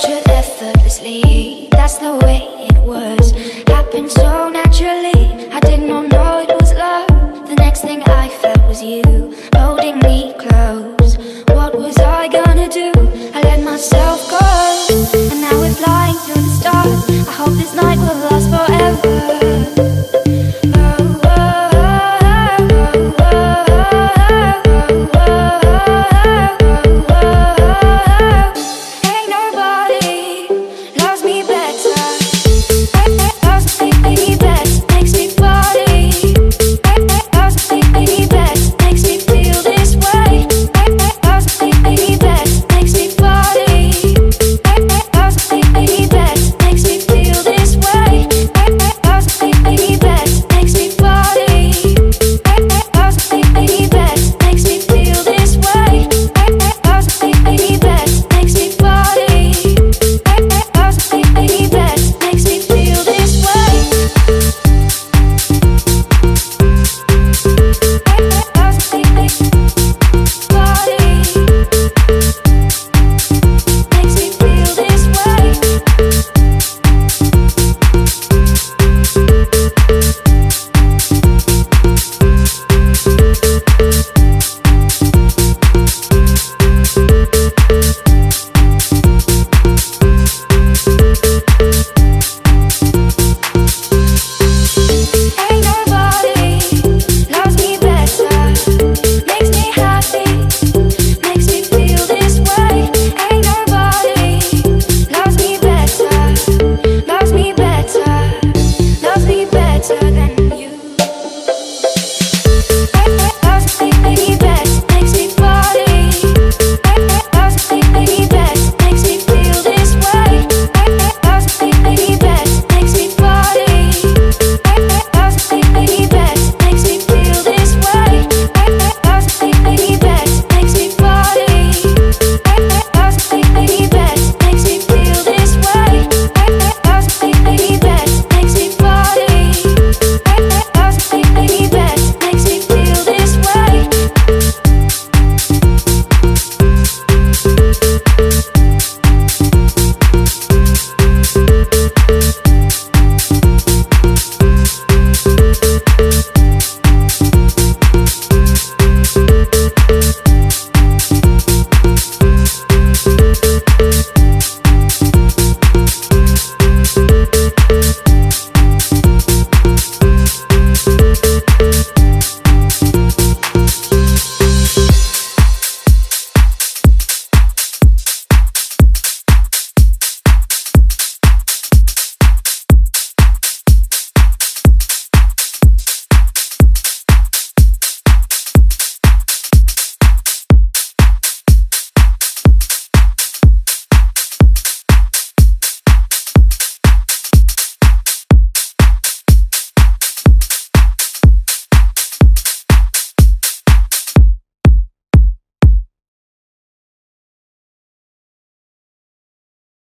captured effortlessly. That's the way it was. Happened so naturally. I did not know it was love. The next thing I felt was you holding me close. What was I gonna do? I let myself go.